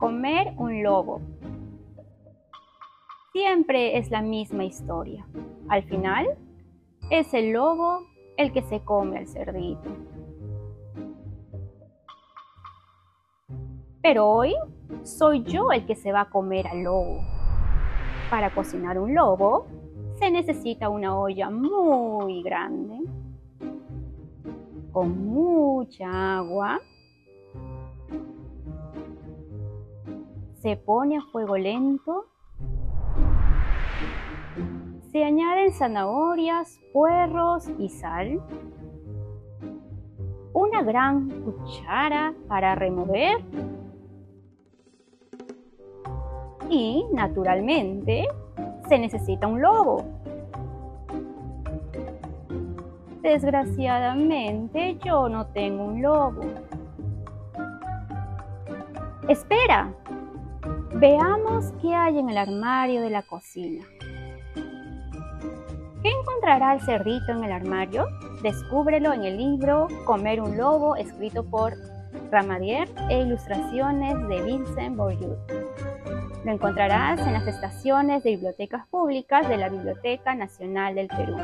Comer un lobo. Siempre es la misma historia. Al final, es el lobo el que se come al cerdito. Pero hoy soy yo el que se va a comer al lobo. Para cocinar un lobo se necesita una olla muy grande, con mucha agua. Se pone a fuego lento. Se añaden zanahorias, puerros y sal. Una gran cuchara para remover y, naturalmente, se necesita un lobo. Desgraciadamente, yo no tengo un lobo. Espera, veamos qué hay en el armario de la cocina. ¿Qué encontrará el cerdito en el armario? Descúbrelo en el libro Comer un lobo, escrito por Ramadier e ilustraciones de Vincent Bourdieu. Lo encontrarás en las estaciones de bibliotecas públicas de la Biblioteca Nacional del Perú.